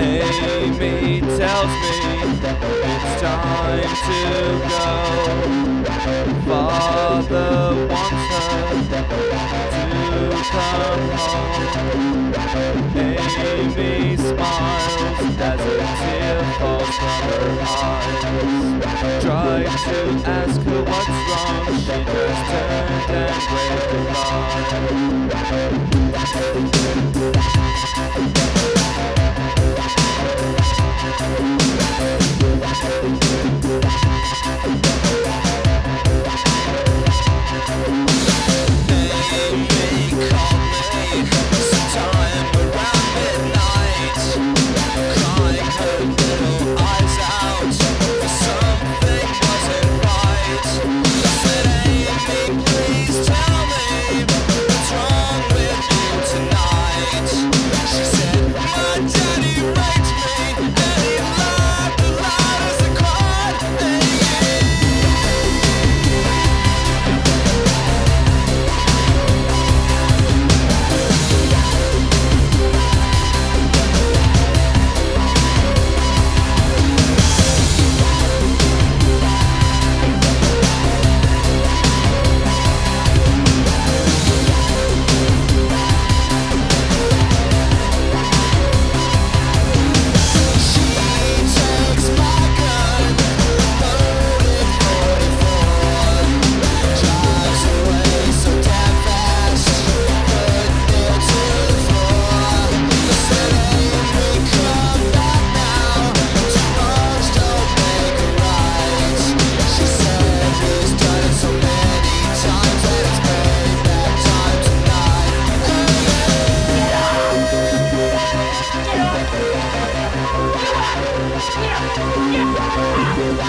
Amie tells me it's time to go. Father wants her to come home. Tear falls from her eyes. Try to ask her what's wrong, she just and goodbye.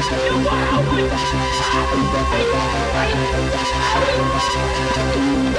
Thank you.